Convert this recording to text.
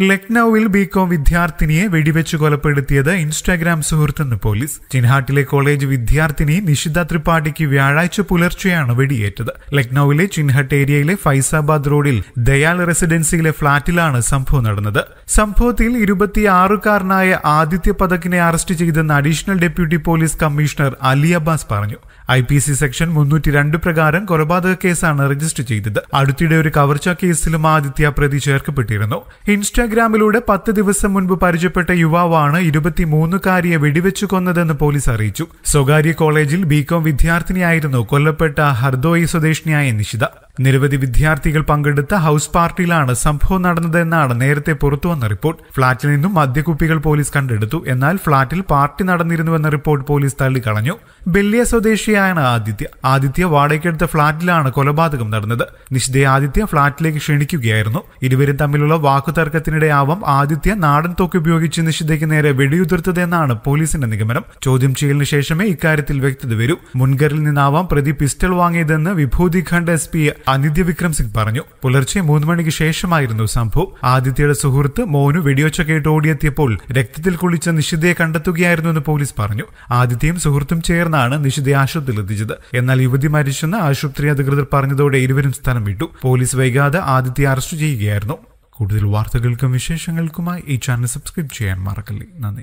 ലക്നൌവിൽ ബികോം വിദ്യാർത്ഥിനിയെ വെടിവെച്ച് കൊലപ്പെടുത്തിയത് ഇൻസ്റ്റാഗ്രാം സുഹൃത്തെന്ന് പോലീസ്. ചിൻഹാട്ടിലെ കോളേജ് വിദ്യാർത്ഥിനി നിഷിത ത്രിപാഠിക്ക് വ്യാഴാഴ്ച പുലർച്ചെയാണ് വെടിയേറ്റത്. ലക്നൌവിലെ ചിൻഹട്ട് ഏരിയയിലെ ഫൈസാബാദ് റോഡിൽ ദയാൽ റെസിഡൻസിയിലെ ഫ്ളാറ്റിലാണ് സംഭവം നടന്നത്. സംഭവത്തിൽ ഇരുപത്തിയാറുകാരനായ ആദിത്യ പതക്കിനെ അറസ്റ്റ് ചെയ്തെന്ന് additional deputy police commissioner Ali Abbas പറഞ്ഞു. ഐ പി സി സെക്ഷൻ മുന്നൂറ്റി രണ്ട് പ്രകാരം കൊലപാതക കേസാണ് രജിസ്റ്റർ ചെയ്തത്. അടുത്തിടെ ഒരു കവർച്ചാ കേസിലും ആദിത്യ പ്രതി ചേർക്കപ്പെട്ടിരുന്നു. ഇൻസ്റ്റാഗ്രാമിലൂടെ പത്ത് ദിവസം മുൻപ് പരിചയപ്പെട്ട യുവാവാണ് ഇരുപത്തിമൂന്നുകാരിയെ വെടിവെച്ചു കൊന്നതെന്ന് പോലീസ് അറിയിച്ചു. സ്വകാര്യ കോളേജിൽ ബികോം വിദ്യാർത്ഥിനിയായിരുന്നു കൊല്ലപ്പെട്ട ഹർദോയി സ്വദേശിനിയായ നിഷിത. നിരവധി വിദ്യാർത്ഥികൾ പങ്കെടുത്ത ഹൌസ് പാർട്ടിയിലാണ് സംഭവം നടന്നതെന്നാണ് നേരത്തെ പുറത്തുവന്ന റിപ്പോർട്ട്. ഫ്ളാറ്റിൽ നിന്നും മദ്യക്കുപ്പികൾ പോലീസ് കണ്ടെടുത്തു. എന്നാൽ ഫ്ളാറ്റിൽ പാർട്ടി നടന്നിരുന്നുവെന്ന റിപ്പോർട്ട് പോലീസ് തള്ളിക്കളഞ്ഞു. ബെല്ലിയ സ്വദേശിയാണ് ആദിത്യ. ആദിത്യ വാടകയ്ക്കെടുത്ത ഫ്ളാറ്റിലാണ് കൊലപാതകം നടന്നത്. നിശ്ചിതയെ ആദിത്യ ഫ്ളാറ്റിലേക്ക് ക്ഷണിക്കുകയായിരുന്നു. ഇരുവരും തമ്മിലുള്ള വാക്കുതർക്കത്തിനിടെയാവാം ആദിത്യ നാടൻ തോക്ക് ഉപയോഗിച്ച് നിശ്ചിതയ്ക്ക് നേരെ വെടിയുതിർത്തതെന്നാണ് പോലീസിന്റെ നിഗമനം. ചോദ്യം ചെയ്യലിന് ശേഷമേ ഇക്കാര്യത്തിൽ വ്യക്തത വരൂ. മുൻകരിൽ നിന്നാവാം പ്രതി പിസ്റ്റൾ വാങ്ങിയതെന്ന് വിഭൂതിഖണ്ഡ് എസ് പി അനിത്യ വിക്രം സിംഗ് പറഞ്ഞു. പുലർച്ചെ മൂന്ന് മണിക്ക് ശേഷമായിരുന്നു സംഭവം. ആദിത്യയുടെ സുഹൃത്ത് മോനു വെടിയൊച്ച കേട്ട് ഓടിയെത്തിയപ്പോൾ രക്തത്തിൽ കുളിച്ച നിഷിതയെ കണ്ടെത്തുകയായിരുന്നുവെന്ന് പോലീസ് പറഞ്ഞു. ആദിത്യയും സുഹൃത്തും ചേർന്നാണ് നിഷിതയെ ആശുപത്രിയിൽ എത്തിച്ചത് എന്നാൽ യുവതി മരിച്ചെന്ന് ആശുപത്രി അധികൃതർ പറഞ്ഞതോടെ ഇരുവരും സ്ഥലം വിട്ടു. പോലീസ് വൈകാതെ ആദിത്യ അറസ്റ്റ് ചെയ്യുകയായിരുന്നു. കൂടുതൽ വാർത്തകൾക്കും വിശേഷങ്ങൾക്കുമായി ഈ ചാനൽ സബ്സ്ക്രൈബ് ചെയ്യാൻ മറക്കല്ലേ. നന്ദി.